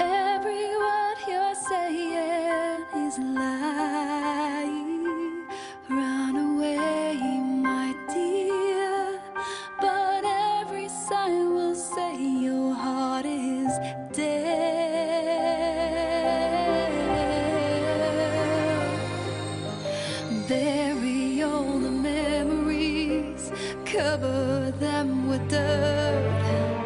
Every word you're saying is a lie. Run away, my dear. But every sign will say your heart is dead. Bury all the memories, cover them with dirt.